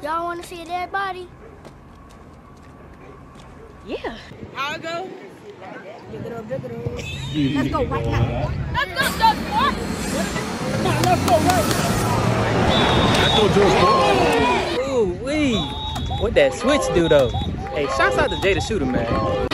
Y'all want to see a dead body? Yeah. How it go? Let's go right now. Let's go, Doug Park. Ooh, wee. What that switch do though? Hey, shouts out to Jay the Shooter, man.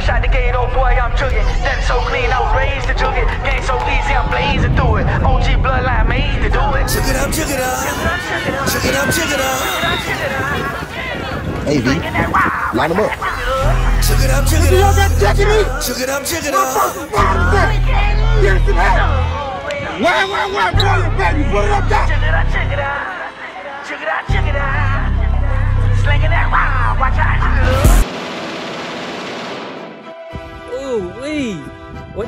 Fresh out the gate, oh boy, I'm jugging. Nothing so clean, I was raised to jug it. Game so easy, I'm blazing through it. OG bloodline made to do it. Check it up, check it up. Check it up, check it up. Hey, V, line them up. Check it up, check it up. Check it up, check it up. Why, why, why, put it up, baby, put it up,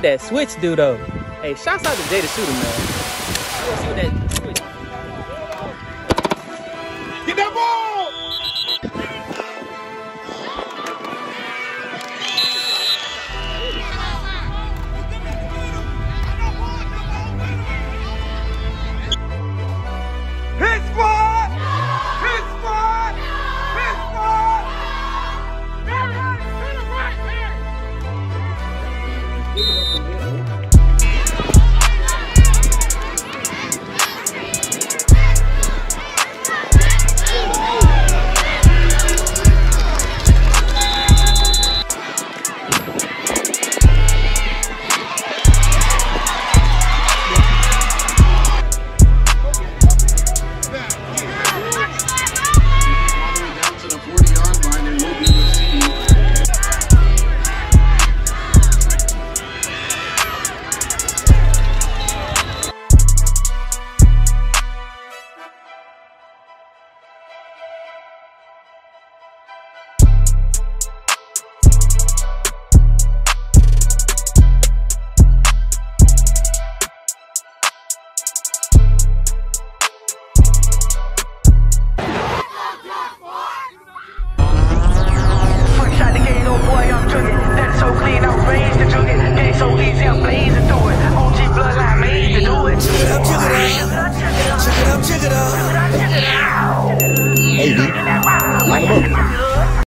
What that switch do though? Hey, shouts out to Jada Shooter, man. Let's see what that switch. Get that ball! boy, I'm jugging. That's so clean, I'm raised to jug it. Game so easy, I'm blazing through it. OG bloodline made to do it. Check it up, check it out. Check it up, check it out. Check it up, check it out. Hey, dude. Light up.